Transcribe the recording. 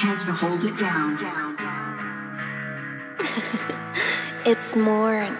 Casper hold it down. It's more